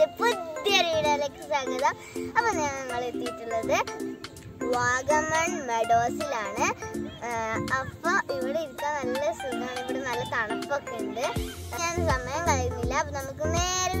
എന്റെ പുതിയ വീഡിയോയിലേക്ക് സ്വാഗതം. അപ്പോൾ ഞങ്ങൾ എത്തിയിട്ടുള്ളത് വാഗമൺ മെഡോസിലാണ്. അപ്പോൾ ഇവിടെ ഇരിക്കാൻ നല്ല സുഖമാണ്. ഇവിടെ നല്ല തണുപ്പൊക്കെ ഉണ്ട്. ഞാൻ സമയം കഴിയുന്നില്ല അപ്പോൾ നമുക്ക് നേരെ